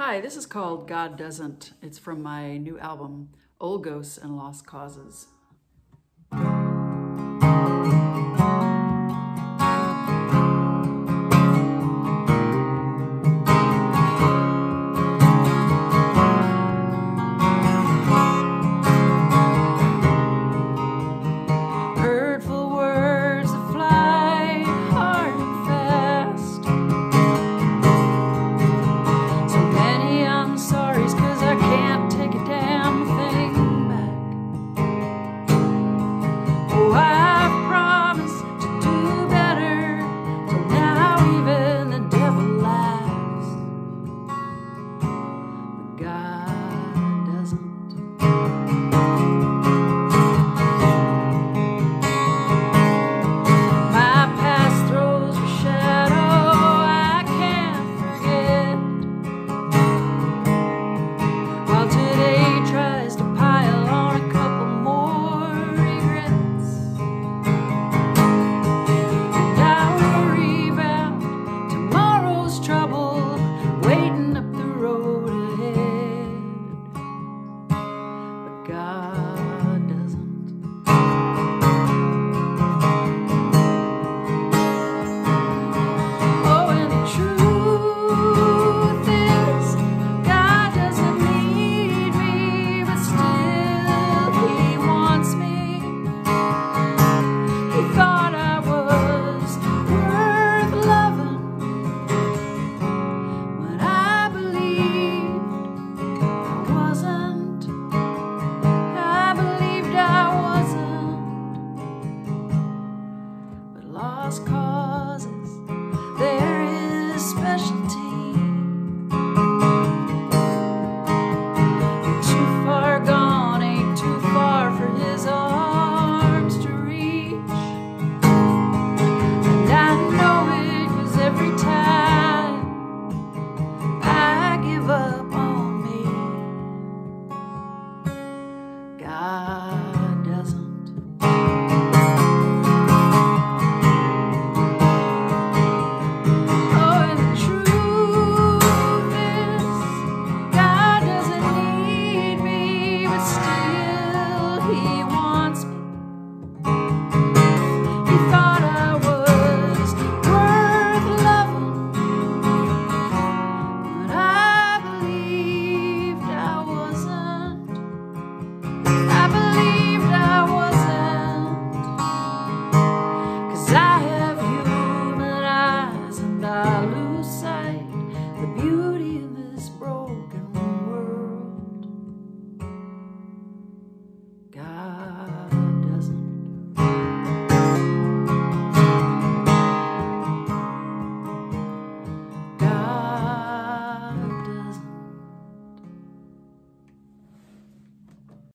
Hi, this is called God Doesn't. It's from my new album, Old Ghosts and Lost Causes. Oh, I waiting. lost causes. There is specialty. we want.